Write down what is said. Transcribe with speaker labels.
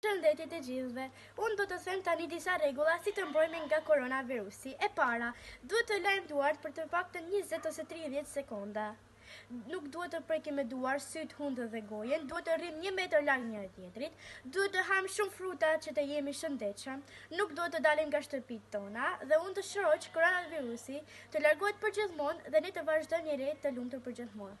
Speaker 1: Përshëndetje të gjithëve. Unë do të them tani disa rregulla si të mbrohemi nga koronavirusi. E para, duhet të lajmë duart për të paktën 20 ose 30 sekonda. Nuk duhet të prekim me duar sytë, hundët dhe gojën, duhet të rrimë një metër larg njëri-tjetrit, duhet të hamë shumë fruta që të jemi të shëndetshëm, nuk duhet të dalim nga shtëpitë tona dhe unë dëshiroj që koronavirusi të largohet përgjithmonë dhe ne të vazhdojmë një jetë të lumtur përgjithmonë.